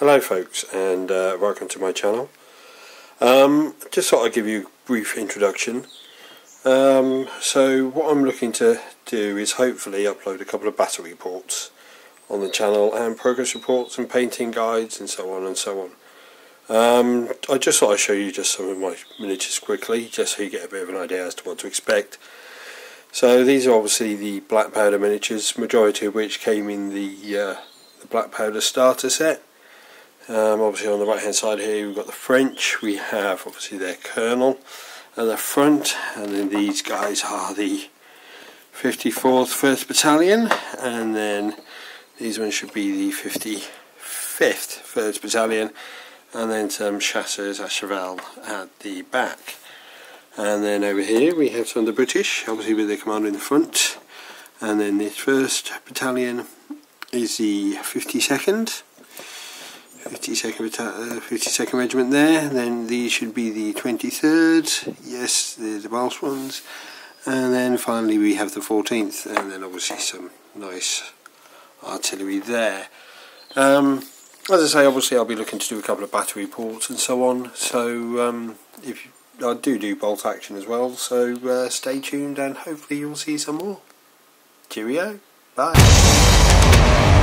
Hello folks and uh, welcome to my channel. Um, just thought I'd give you a brief introduction. Um, so what I'm looking to do is hopefully upload a couple of battery reports on the channel and progress reports and painting guides and so on and so on. Um, I just thought I'd show you just some of my miniatures quickly just so you get a bit of an idea as to what to expect. So these are obviously the black powder miniatures, majority of which came in the, uh, the black powder starter set. Um, obviously on the right hand side here we've got the French, we have obviously their colonel at the front and then these guys are the 54th 1st Battalion and then these ones should be the 55th 1st Battalion and then some chasseurs à cheval at the back. And then over here we have some of the British, obviously with their commander in the front. And then this 1st Battalion is the 52nd 52nd, uh, 52nd Regiment there. Then these should be the 23rd. Yes, they're the Welsh ones. And then finally we have the 14th, and then obviously some nice artillery there. Um, as I say, obviously I'll be looking to do a couple of battery ports and so on. So um, if you, I do do bolt action as well, so uh, stay tuned and hopefully you'll see some more. Cheerio. Bye.